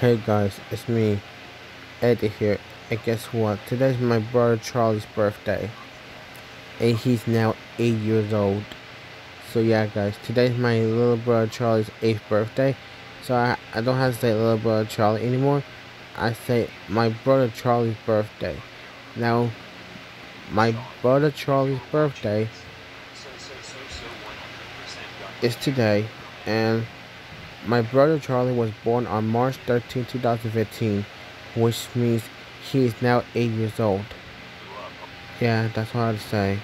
Hey guys, it's me, Eddie here, and guess what? Today's my brother Charlie's birthday, and he's now 8 years old. So yeah guys, today's my little brother Charlie's 8th birthday, so I, I don't have to say little brother Charlie anymore, I say my brother Charlie's birthday. Now, my brother Charlie's birthday is today, and my brother Charlie was born on March 13, 2015, which means he is now 8 years old. Yeah, that's what I have to say.